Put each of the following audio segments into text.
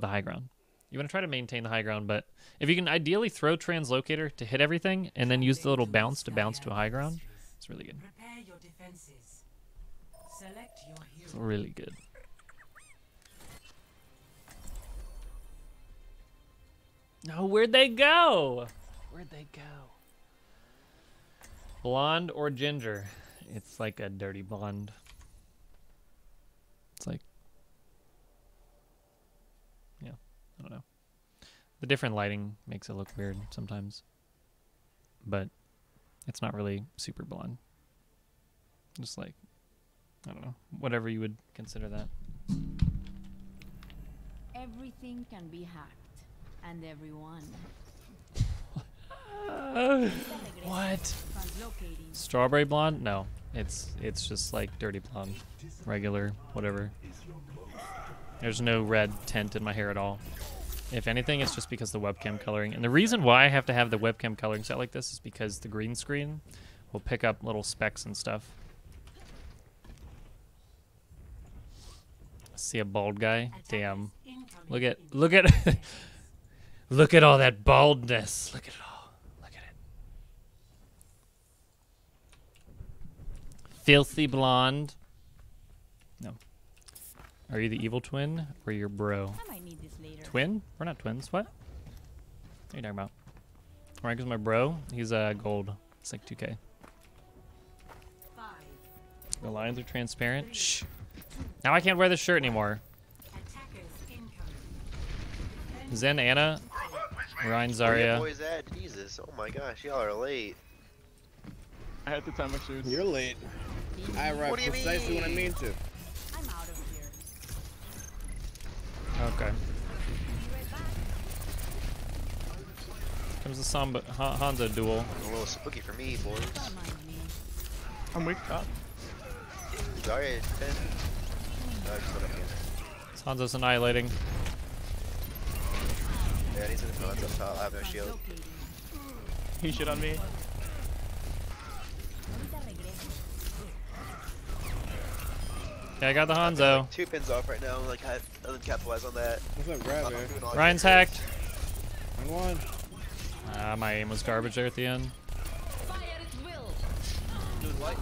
the high ground. You want to try to maintain the high ground, but if you can ideally throw translocator to hit everything and then use the little bounce to bounce to a high ground, it's really good. Prepare your defenses. Select your It's really good. No, where'd they go? Where'd they go? Blonde or ginger? It's like a dirty blonde. It's like, yeah, I don't know. The different lighting makes it look weird sometimes, but it's not really super blonde. Just like, I don't know, whatever you would consider that. Everything can be hacked, and everyone. what? Strawberry blonde? No, it's it's just like dirty blonde, regular, whatever. There's no red tint in my hair at all. If anything, it's just because the webcam coloring. And the reason why I have to have the webcam coloring set like this is because the green screen will pick up little specks and stuff. See a bald guy? Damn. Look at look at look at all that baldness. Look at it all. Look at it. Filthy blonde. No. Are you the evil twin or your bro? I might need this later. Twin? We're not twins. What? What are you talking about? Alright, because my bro, he's uh, gold. It's like 2k. Five. The lines are transparent. Shh. Now I can't wear this shirt anymore. Attackers incoming. Zen Ana, Rein Zarya. boys at? Jesus, oh my gosh, y'all are late. I had to time my shoes. You're late. I arrived What do you precisely when I mean? mean to. Okay. Comes the Samba, Han- Hanzo duel. A little spooky for me, boys. Don't mind me. I'm weak up. Zarya, 10. No, I just went up here. Hanzo's annihilating. Yeah, he's in the front, up top. I have no shield. Translocating. He shit on me. Yeah, I got the I'm Hanzo. like two pins off right now. Like, I doesn't capitalize on that. What's up, I'm grab here? Rein's can. hacked. On one. Ah, my aim was garbage there at the end. Fire at will. Dude, what?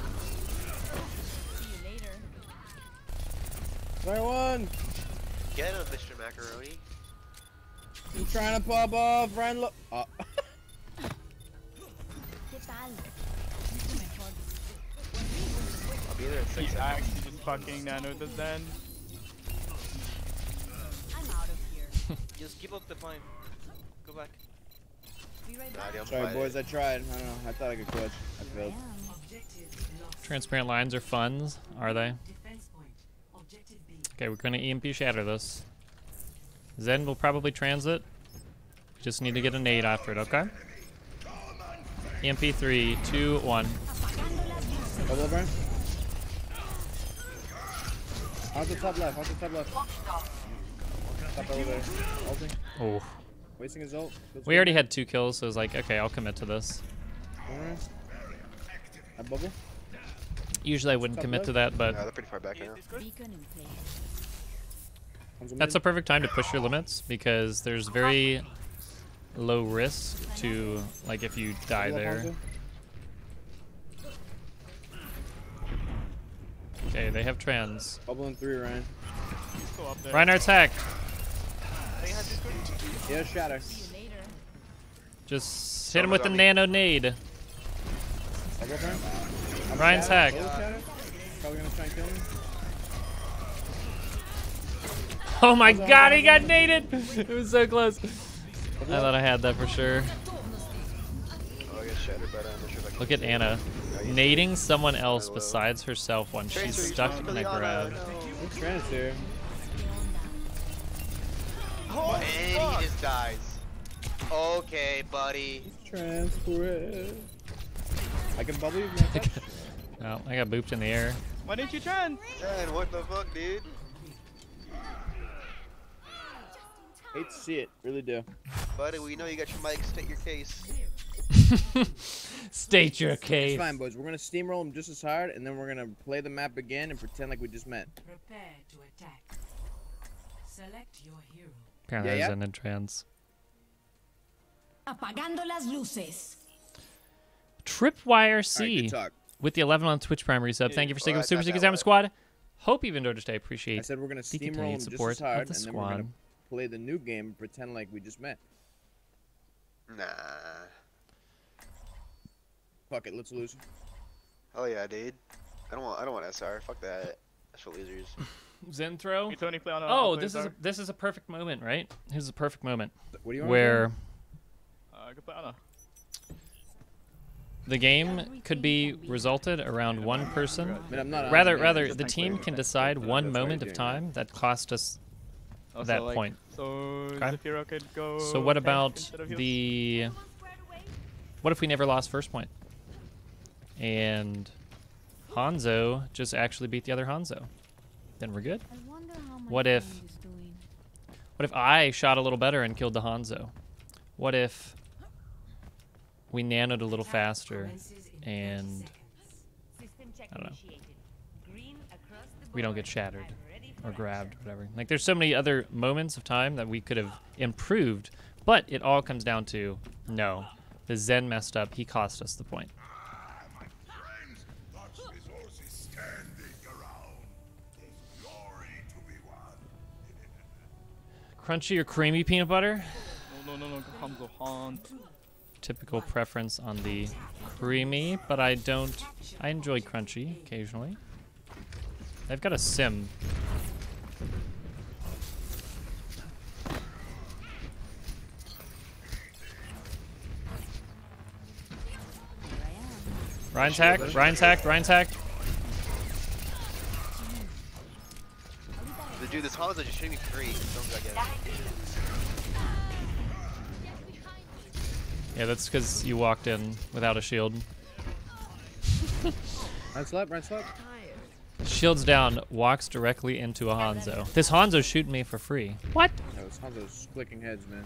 See you later. Fire one. Get him, Mr. Macaroni. I'm trying to pop off. Rein, look. Oh. ¿Qué tal? Mucho mejor. I'll be there in six seconds. actually just fucking nanoed the Zen. Just keep up the climb. Go back. Be right Nah, back. I'm Sorry, fighting. boys. I tried. I don't know. I thought I could clutch. I Here failed. am. Objective lost. Transparent lines are funds, are they? Defense point. Objective B. Okay, we're gonna EMP shatter this. Zen will probably transit. Just need to get a nade after it, okay? EMP three, two, one. Apagando las luces. Double over. On the top left. On the top left. Top elevator. Ulting. Oh. Wasting his ult. Good We already had two kills, so I was like, okay, I'll commit to this. Mm-hmm. Corner. I bubble. Usually I wouldn't Top commit left. to that, but Nah, they're pretty far back right now. Beacon in place. Comes that's a perfect time to push your limits because there's very low risk to, like, if you die there. Okay, they have trans. Bubble in three, Rein. Let's go. Reinhardt's hacked. Yeah, shatter. See you later. Just hit him with the nano nade. Double over. I'm Rein's shatter. hacked. Double shatter. Probably gonna try and kill me. Oh my god, he got naded! It was so close. I thought I had that for sure. Oh, I got shattered, but I'm not sure if I can Look at Ana. it. Nading someone else besides herself when she's stuck in a supposed grab. On, no. Who's trans here? Oh, and he just dies. Okay, buddy. Transfer. I can bubble you. man. Oh, I got booped in the air. Why didn't you trans? Man, what the fuck, dude? Hate to see it. Really do. Buddy, we know you got your mic. State your case. State your case. It's case. fine, boys. We're gonna steamroll them just as hard, and then we're gonna play the map again and pretend like we just met. Prepare to attack. Select your hero. Apparently Yeah, yeah. an in trans. Apagando las luces. Tripwire C good talk. with the 11 on Twitch primary sub. Thank you for sticking Well, with Super that's Secret that Squad. Hope you've enjoyed your stay. I Appreciate said we're gonna the steamroll them continued just support as hard, of the and then we're gonna squad. play the new game and pretend like we just met. Nah. Fuck it, let's lose. Oh yeah, dude. I don't want. I don't want SR. Fuck that. That's for losers. Zen throw. You Tony play on a Oh, this is a, this is a perfect moment, right? This is a perfect moment What do you want? where Uh, go play Ana. the game could be resulted around one person. I mean, I'm not. Rather, honest, rather, the team can decide one That's moment of time that cost us Also, that like, point. So Okay. Could go. So what about instead of heals. the? What if we never lost first point? And Hanzo just actually beat the other Hanzo. Then we're good. I wonder how my What if-. What if I shot a little better and killed the Hanzo? What if we nanoed a little faster Commences in 30 and. I don't know. We don't get shattered or grabbed, or whatever. Like there's so many other moments of time that we could have improved, but it all comes down to no. The Zen messed up. He cost us the point. Crunchy or creamy peanut butter? No, no, no, no. Typical preference on the creamy, but I don't. I enjoy crunchy occasionally. I've got a sim. Rein's hacked. Rein's hacked. Rein's hacked. The dude, this Hanzo just shooting me free. Someone got get. Yeah, that's because you walked in without a shield. Right slap, right slap. Shield's down, walks directly into a Hanzo. This Hanzo's shooting me for free. What? That was Hanzo's clicking heads, man.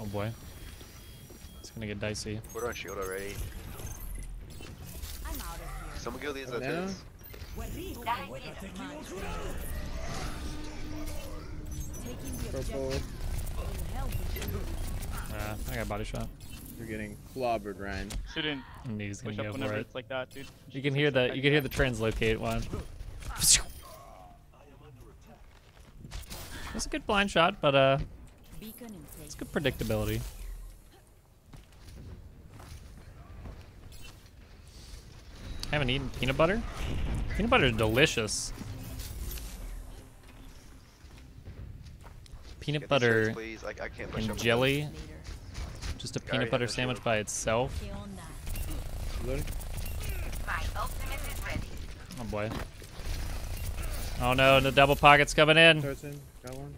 Oh boy. It's gonna get dicey. We're on shield already. I'm out of here. Someone kill these Oh, uh, no? tits. Purple. objective will help with Ah, I got body shot. You're getting clobbered, Rein. Shouldn't And he's gonna push up go whenever for it. it's like that, dude. You can hear the you can hear the translocate one. That's a good blind shot, but uh, beacon in place. it's good predictability. I haven't eaten peanut butter. Peanut butter is delicious. Peanut butter shirts, please. Like I and jelly, Later. just a already peanut butter sandwich shield. by itself. Que onda? Reloading. Oh boy. Oh no, the double pocket's coming in. Starts in. Got one.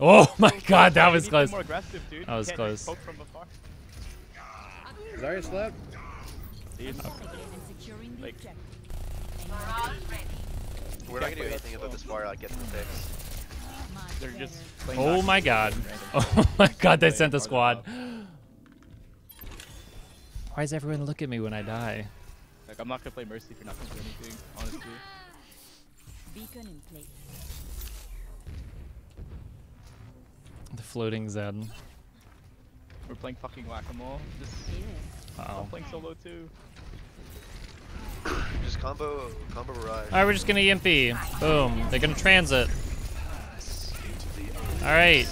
Oh my god, that was need to be close. More. That was You close. just poke from. Zarya slap. Oh. Like- objective. it. We're not gonna do anything about this far. Like get the fix. They're just playing Oh my god. Oh my god, they sent the squad. Why does everyone look at me when I die? Like, I'm not gonna play Mercy if you're not gonna do anything, honestly. Beacon in place. The floating Zen. We're playing fucking whack-a-mole. Just Here. Uh I'm oh. playing solo too. Just combo, combo barrage. Alright, we're just gonna EMP. Boom. They're gonna transit. Alright.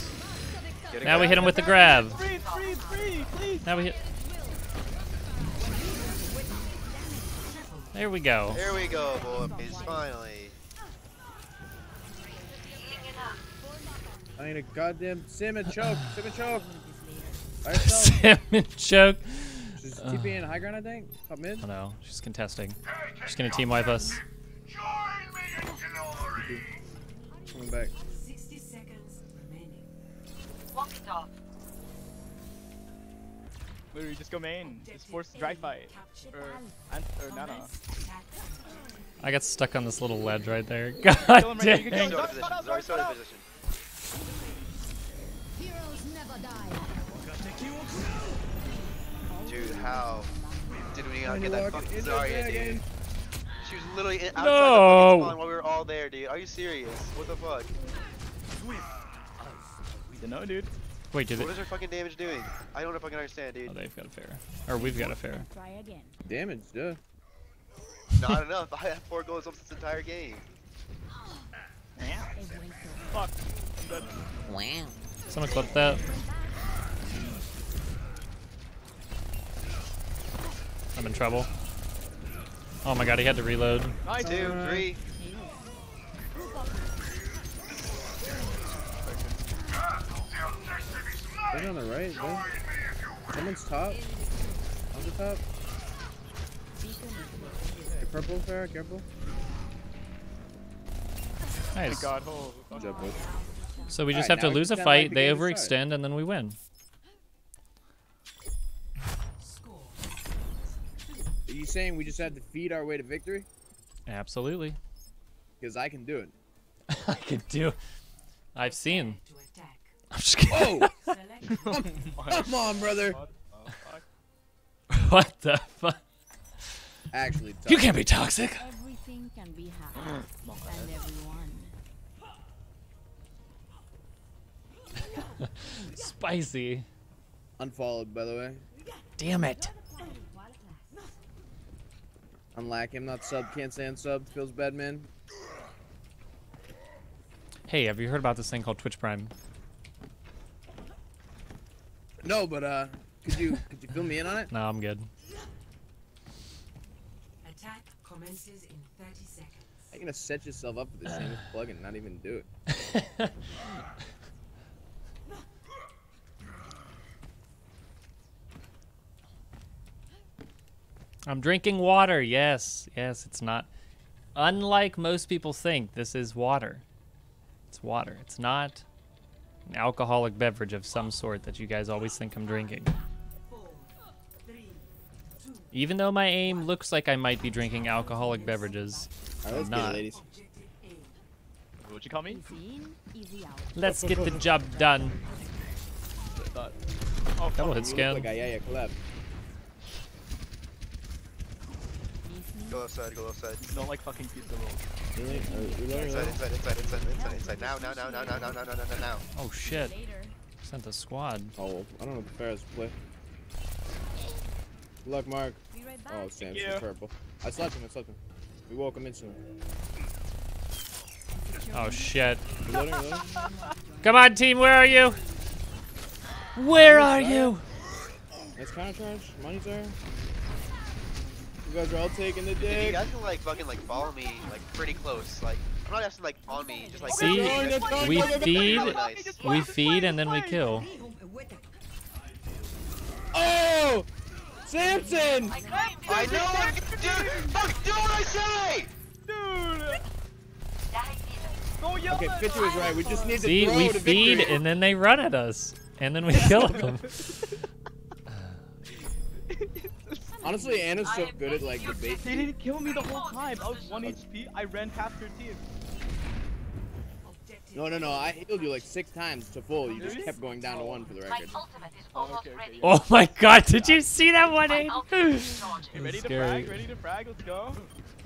Now we hit him with the grab. Now we hit. There we go. There we go, boys. Finally. I need a goddamn sim and choke. Sim and choke. This later. Salmon choke. She's TP in high ground, I think. Top mid. Oh no, she's contesting. She's gonna team wipe us. Join me in. Coming back. 60 seconds remaining. Literally, just go main. Just force dry fight. Or, and, or Nana. I got stuck on this little ledge right there. God him right there, you can dang. kill Sorry, him. position. Sorry, sorry, position. Heroes never die. Dude, how did we not get that fucking into Zarya, dragon. dude? literally in- outside No. the fucking spawn while we were all there, dude. Are you serious? What the fuck? You know, dude. Wait, did What it? is our fucking damage doing? I don't fucking understand, dude. Oh, they've got a fair. Or we've got a fair. Try again. Damage, duh. Not enough. I have four goals almost this entire game. Es buen toque. Fuck. I'm. Someone clip that. I'm in trouble. Oh my god, he had to reload. Nice. Two, uh, three. They're on the right, bro. Someone's top. On the top. Hey, purple, Pharah, careful. Nice. God. Good job, boys. So we just Alright, have to lose a fight, they game is overextend, and then we win. Are you saying we just have to feed our way to victory? Absolutely. Because I can do it. I can do. I've seen. I'm just kidding. Oh! Come on, brother! What the fuck? what the fuck? Actually, You can't be toxic. Everything can be hacked. and everyone. Spicy. Unfollowed, by the way. Damn it. Unlack him, not sub. Can't stand sub. Feels bad, man. Hey, have you heard about this thing called Twitch Prime? No, but uh, could you could you fill me in on it? No, I'm good. attack commences in 30 seconds. You're gonna set yourself up for this same plug and not even do it. I'm drinking water. Yes, yes, it's not. Unlike most people think, this is water. It's water. It's not an alcoholic beverage of some sort that you guys always think I'm drinking. Even though my aim looks like I might be drinking alcoholic beverages, All right, let's Not. get it, ladies. objective A. Would you call me? Easy out. let's get the job done. I thought. Oh, Double fuck. hit You scan. Look like a yeah, collab. Easy. Go outside, go outside. Don't like fucking pizza rolls. Really? Uh, Inside, inside, inside, inside, inside, inside. Now, now, now, now, now, now, now, now, now, now. Oh shit! Later. Sent a squad. Oh, I don't know if the Ferris play. Good luck, Mark. Be right back. Oh, Sam's you. purple. I slept him, I slept him. We woke him instantly. Oh shit! Reloading, reloading. Come on, team. Where are you? Where are you? Nice counter charge. Money's there. You guys are all taking the Dude, you guys can like fucking like follow me like pretty close. Like I'm not asking like on me, just like See? Going, We feed. nice. We feed and then we kill. Oh! Samson! I know, what- dude. Fuck, do what I say. Dude! Okay, at Fitcher was right. We just need to See, throw we to feed victory. and then they run at us, and then we kill them. Honestly, Ana's so good at like the bait. They didn't kill me the whole time. I was 1 HP. I ran past their team. No, no, no. I healed you like six times to full. You just kept going down to one for the record. Oh, okay, okay. Yeah. Oh my god! Did you see that one? Aiden? You ready to frag? Ready to frag? Let's go.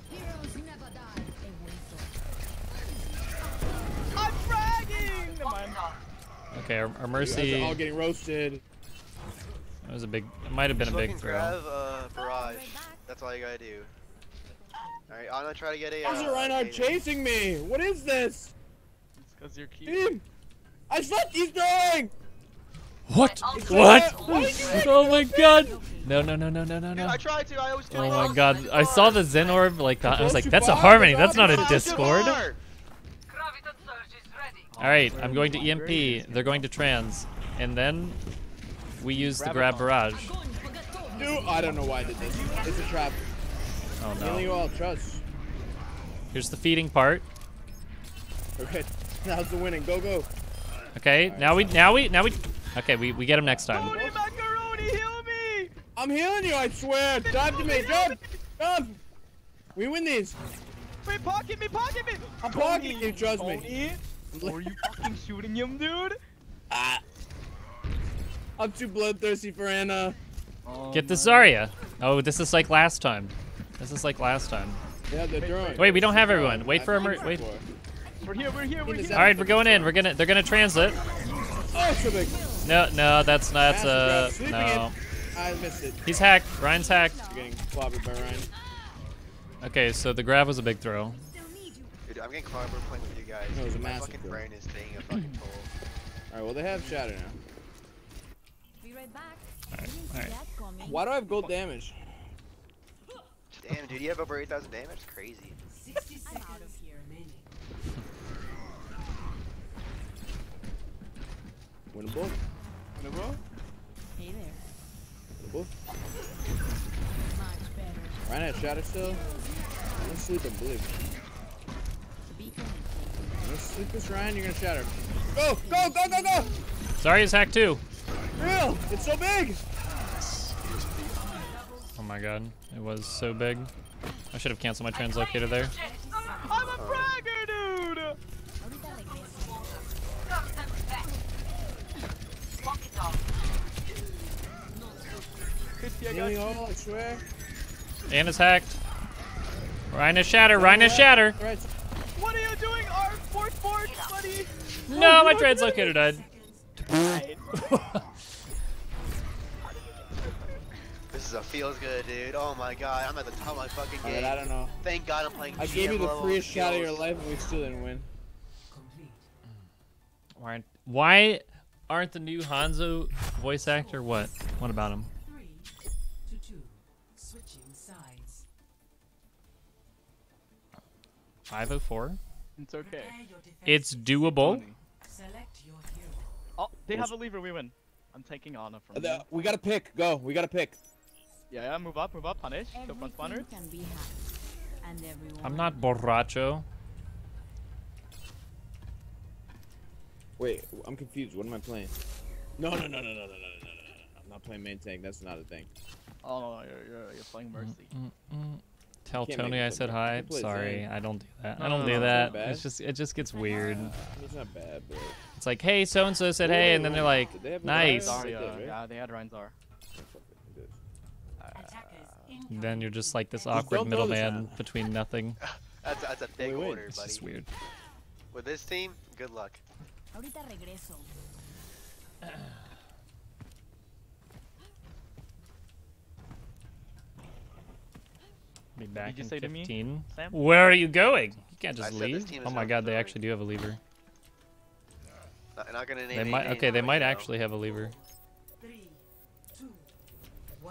Heroes never die. A buen toque. I'm fragging! Okay, our, our You guys mercy. are all getting roasted. That was a big. It might have been a big throw. grab uh, barrage. That's all you gotta do. Alright, I'm gonna try to get a. How's uh, Reinhardt a- chasing me? What is this? It's because you're cute. Team! I slept he's throwing! What? It's What? uh, Oh my god! No, no, no, no, no, no, no. I tried to. I always do. Oh my god! I saw the Zen orb like that. I was like, that's a harmony. That's not a Discord. All right, I'm going to EMP. They're going to trans, and then we use the grab barrage. Dude, I don't know why I did this. It's a trap. Oh Healing you all trust. Here's the feeding part. Okay, now's the winning. Go, go. Okay, now we, now we, now we. Okay, we we get him next time. Tony Macaroni, heal me! I'm healing you, I swear. Jump to me, jump! Jump! We win these. Wait, pocket me, pocket me! I'm pocketing you, trust me. Tony, Were you fucking shooting him, dude? Ah. I'm too bloodthirsty for Ana. Oh Get the my- Zarya. Oh, this is like last time. This is like last time. Yeah, they're throwing. Wait, we don't have everyone. Wait for a mer- wait. We're here, we're here, we're here. All right, we're going in. We're gonna. They're gonna transit. Oh, so big. No, no, that's not. Massive Uh, no. I missed it. He's hacked. Rein's hacked. You're getting clobbered by Rein. Okay, so the grab was a big throw. Dude, I'm getting clobbered playing with you guys. No, it was a My fucking throw. brain is taking a fucking toll. All right, well they have shatter now. Be right back. Alright, alright. Why do I have gold damage? Damn, dude, you have over 8,000 damage? Crazy. 60 I'm out of seconds here. Winnable. Winnable? Hey there. Winnable. Much better. Rein has shatter still. Let's sleep and believe. Beacon in place. Let's sleep this Rein. You're gonna shatter. Go, go, go, go, go! Sorry, he's hacked too. Real! It's so big! Oh my god, it was so big. I should have canceled my translocator there. I'm a fragger, dude! Ahorita. Christy, I got Healing you. all, I swear. And it's hacked. Rein is shatter. Rein is shatter. Right. What are you doing, R Sport Sport, buddy? No, my translocator died. a feels good, dude. Oh my god, I'm at the top of my fucking Alright, game. I don't know. Thank god I'm playing I gave you the GM freest shot of your life and we still didn't win. Why aren't, why aren't the new Hanzo voice actor? What? What about him? Three two. Switching sides. 504. It's okay. Prepare your defense. It's doable. Select your hero. Oh, they have a lever, we win. I'm taking Ana from uh, The- we gotta pick. Go. We gotta pick. Yeah, yeah, move up, move up, punish. Kill front Everything spawners. can be hacked. And everyone. I'm not borracho. Wait, I'm confused. What am I playing? No, no, no, no, no, no, no, no, no, no, no. I'm not playing main tank. That's not a thing. Oh no, no, you're, you're, you're playing Mercy. Mm-mm. Tell Tony I said hi. Sorry, Zane. I don't do that. No, I don't no, do no, that. It's just it just gets weird. It's not bad, but. It's like, hey, so and so said hey, and then they're like, Did they have nice. Ryan? Sorry, They uh, did, right? yeah, they had Ryan's R. Attackers incoming. Then you're just like this awkward middleman between nothing. That's, that's a big Wait, wait, order, It's buddy. just weird. With this team, good luck. Ahorita regreso. Be back in say to me, 15. Sam? Where are you going? You can't just said this leave. Oh my not god, they actually do have a lever. Not, not gonna name They might. Okay, they might actually have a lever.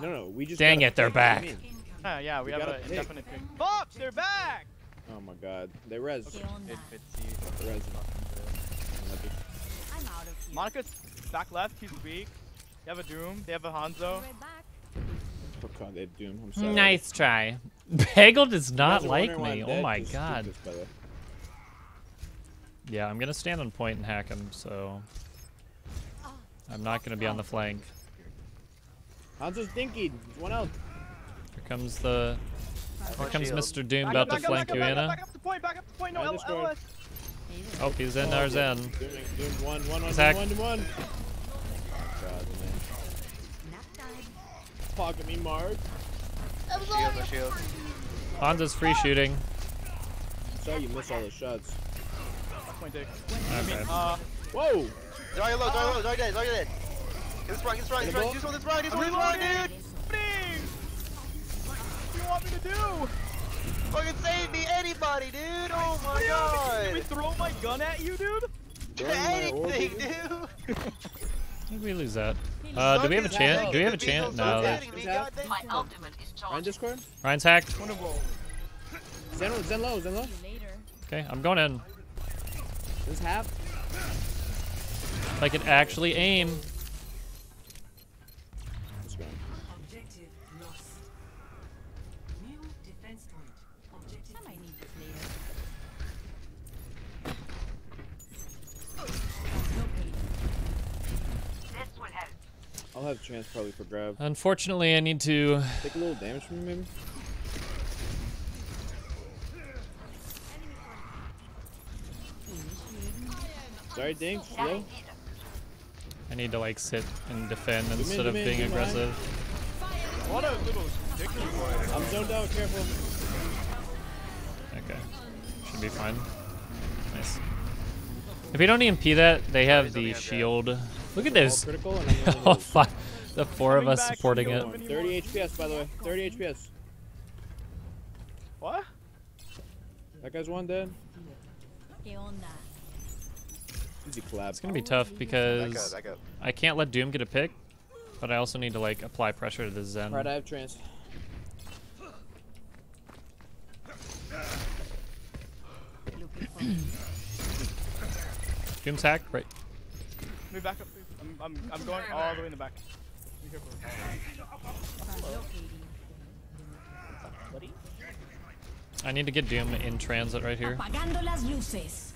Three, two, one. No, no, we just. Dang gotta it, they're pick. What do you back. mean? Incoming. Ah, yeah, we, We have gotta an pick. indefinite pick. Fuck, they're back! Oh my god. They res. ¿Qué? It fits you. They res. I'm out of here. Monica's back left, he's weak. They have a Doom, they have a Hanzo. right back. Oh god, they have Doom. I'm sorry. Nice try. Bagel does not like me. Oh dead? my god. shoot this fella. Yeah, I'm gonna stand on point and hack him. So I'm not gonna be on the flank. Hanzo's dinky. One out. Here comes the. Here comes shield. Mr. Doom Back about up, to back up, flank you, up, back up, Ana. Back up the point, back up the point, no, Behind L- the score. LS. Oh, he's in our Zen. Doom, Doom, one, one, one, Zach. one, one, one. God, man. Pocket me, Mark. Shield, no shield. Honda's free shooting. Sorry you missed all the shots. Back point, Dick. Okay. Uh, Whoa! Zarya low, Zarya low, Zarya dead, Zarya dead. It's right, it's right, it's right. He's on this right, he's on this right, dude! Please. What do you want me to do? Fucking save me, anybody, dude! Oh my god! Did we throw my gun at you, dude? Anything, dude! Did we lose that? Uh, do we have a chance? Do we have a chance? No. My. Rein Discord? Rein's hacked. Wonderful. Zen, Zen low, Zen low. Okay, I'm going in. This half? I can actually aim. I'll have a chance probably for grab. Unfortunately, I need to. Take a little damage from me, maybe? Sorry, Dink. Slow. I need to like sit and defend in, instead of being aggressive. What a little boy. I'm zoned out. Careful. Okay. Should be fine. Nice. If we don't EMP that, they have the on dead. shield. Look at this. critical and I'm the only All one. five, the four of us supporting it. 30 HPS by the way. 30 HPS. What? That guy's one dead. ¿Qué onda? Easy collab. It's gonna be tough Back up, because back up. I can't let Doom get a pick, but I also need to like apply pressure to the Zen. Alright, I have trans. Doom's hack, right? Move back up, please. I'm, I'm, I'm going all the way in the back. Be careful. translocating. Buddy? I need to get Doom in transit right here. Apagando las luces.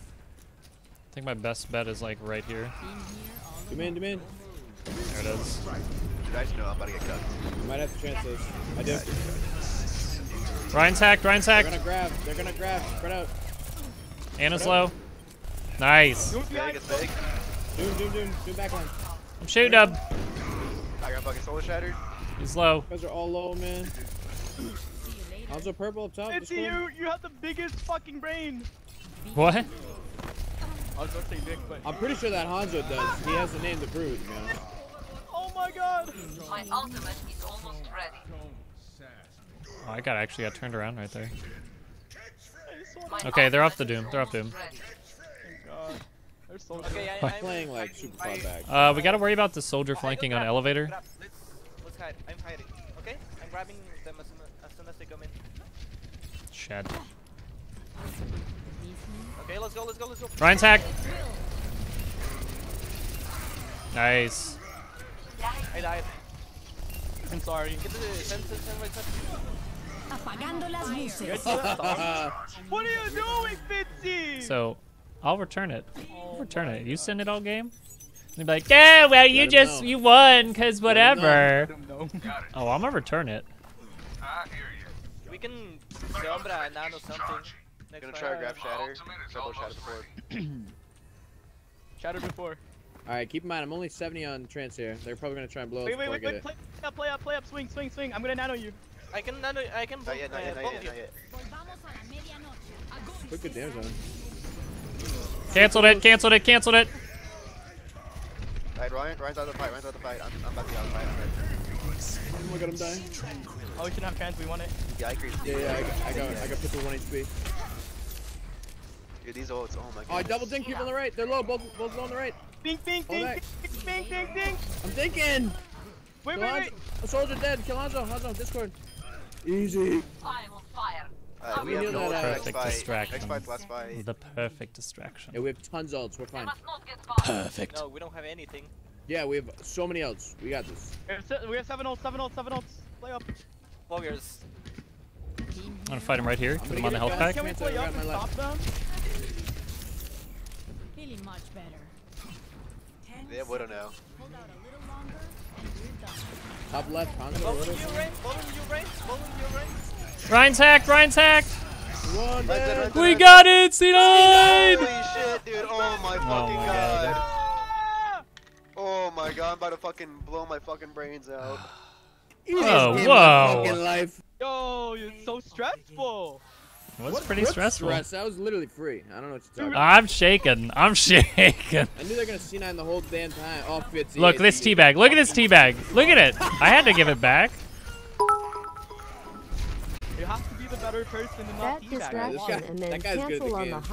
I think my best bet is like right here. Been here all Come in, come in. There it is. Dude, I know I'm about to get cut. I might have to chance this. I do. Rein's hacked, Rein's hacked. They're gonna grab. They're gonna grab. Spread out. Ana's low. Nice. Doom Yeah, big. Doom, doom, doom. Doom backline. I'm shooting him. I got fucking solar shattered. He's low. You guys are all low, man. Hanzo purple up top. It's Discord. you! You have the biggest fucking brain! What? I was gonna say Nick, but. I'm pretty sure that Hanzo does. He has the name to prove it, man. Oh my god! My ultimate is almost ready. Oh, I got actually got turned around right there. I just wanna- My Okay, they're off the Doom. They're off almost Doom. Ready. God. Okay, I, I'm I'm playing like super far back. Uh, we gotta worry about the soldier I- I flanking don't on grab, elevator. grab. Let's, let's hide. I'm hiding. Okay? I'm grabbing them as soon as, as soon as they come in. Shed. Okay, let's go, let's go, let's go. Rein's hacked. Nice. I died. I'm sorry. Get the send, send, send, send. Apagando las luces. guys see that dog? What are you doing, Fitzy? So, I'll return it. I'll return it. You send it all game? They'd be like, yeah, well, you him just, know. you won, cause him whatever. No. Oh, I'm gonna return it. I hear you. We can sombra, nano something. Next Gonna try to grab shatter. Double shatter before. Shatter before. Alright, keep in mind, I'm only 70 on trans here. They're probably gonna try and blow us Wait, wait, I wait, get wait. it. Play up, play up, play up. Swing, swing, swing. I'm gonna nano you. I can nano, I can Not both, yet, not yet, not both yet, not yet. Volvamos a la medianoche. Put good damage on him. Canceled it, canceled it, canceled it. Alright, Rein, Rein's out of the fight, Rein's out of the fight. I'm, I'm about to be out of the fight. I'm ready. Oh my god, I'm dying. Oh, we shouldn't have trans. We want it. Yeah, I agree. Yeah, yeah, I got, I got, I got put 1 HP. Dude, these ults, oh my god. Oh, I double dink people on the right. They're low, both, both low on the right. Bink, bink, Hold bink, bink, bink, bink, bink. I'm thinking. Wait, Kill wait, wait. A soldier dead. Kill Hanzo. Hanzo, Discord. Easy. I'm on fire. Alright, we We have knew no that, uh, next Perfect fight. distraction. Next fight's last fight. The perfect distraction. Yeah, we have tons of ults. We're fine. must not get caught. Perfect. No, we don't have anything. Yeah, we have so many ults. We got this. We have, se- we have seven ults, seven ults, seven ults. Play up. Warriors. I'm gonna fight him right here. Put him on the health pack. Can we play up and stop them? Feeling much better. They have Widow now. Hold out a little longer and we're done. Top left, Hanzo. Following you, Rein. Following you, Rein. Following you, Rein. Rein's hacked, Rein's hacked. One Right there, dead. right there, We right got it, C9! Holy shit, dude. Oh my oh fucking my God. god. Oh my god, I'm about to fucking blow my fucking brains out. Easiest oh, Whoa, game of whoa. my fucking life. Yo, you're so stressful. It was What- pretty stressful. Stress? That was literally free. I don't know what you're talking about. I'm shaking. I'm shaking. I knew they were gonna C9 the whole damn time. Oh, Fitzy. Look, this teabag. Look at this teabag. Look at it. I had to give it back. The better person and not That teabag. this distraction and then that guy's good at the cancel on the game. hot.